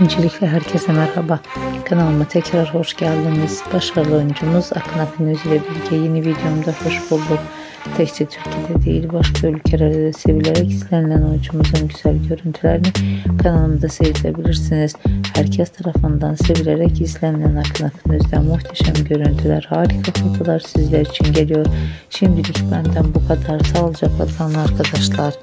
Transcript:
Öncelikle herkese merhaba. Kanalıma tekrar hoş geldiniz. Başarılı oyuncumuz Akın Akınöz ile birlikte yeni videomda hoş bulduk. Tekçe Türkiye'de değil başka ülkelerde de sevilerek izlenilen oyuncumuzun güzel görüntülerini kanalımda seyredebilirsiniz. Herkes tarafından sevilerek izlenilen Akın Akınöz'den muhteşem görüntüler, harika fotolar sizler için geliyor. Şimdilik benden bu kadar. Sağlıcakla kalın arkadaşlar.